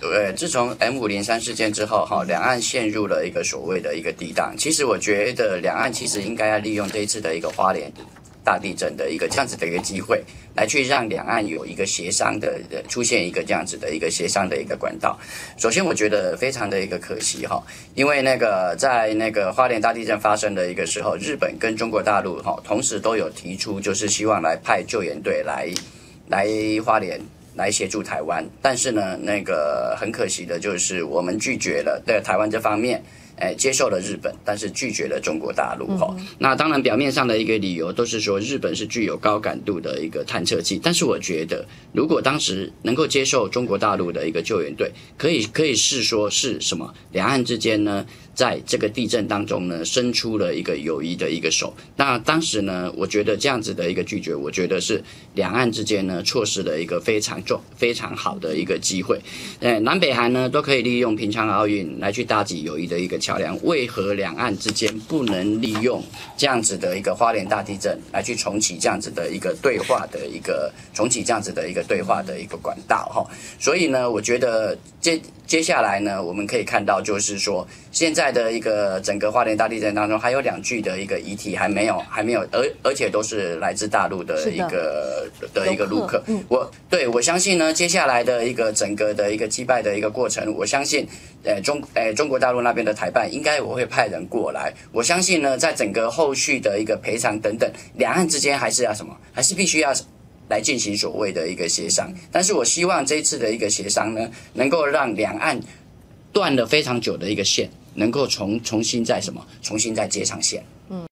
呃，自从 M 五零三事件之后，哈，两岸陷入了一个所谓的一个地档。其实我觉得，两岸其实应该要利用这一次的一个花莲大地震的一个这样子的一个机会，来去让两岸有一个协商的出现一个这样子的一个协商的一个管道。首先，我觉得非常的一个可惜哈，因为那个在那个花莲大地震发生的一个时候，日本跟中国大陆哈同时都有提出，就是希望来派救援队来来花莲。来协助台湾，但是呢，那个很可惜的就是我们拒绝了在台湾这方面，哎，接受了日本，但是拒绝了中国大陆哈。那当然表面上的一个理由都是说日本是具有高感度的一个探测器，但是我觉得如果当时能够接受中国大陆的一个救援队，可以可以是说是什么两岸之间呢？在这个地震当中呢，伸出了一个友谊的一个手。那当时呢，我觉得这样子的一个拒绝，我觉得是两岸之间呢错失了一个非常重、非常好的一个机会。呃，南北韩呢都可以利用平昌奥运来去搭起友谊的一个桥梁，为何两岸之间不能利用这样子的一个花莲大地震来去重启这样子的一个对话的一个重启这样子的一个对话的一个管道？哈，所以呢，我觉得接接下来呢，我们可以看到就是说现在。的一个整个花莲大地震当中，还有两具的一个遗体还没有还没有，而而且都是来自大陆的一个的一个陆客。我对我相信呢，接下来的一个整个的一个击败的一个过程，我相信，呃中呃中国大陆那边的台办应该我会派人过来。我相信呢，在整个后续的一个赔偿等等，两岸之间还是要什么，还是必须要来进行所谓的一个协商。但是我希望这一次的一个协商呢，能够让两岸断了非常久的一个线。能够重重新再什么，重新再接上线。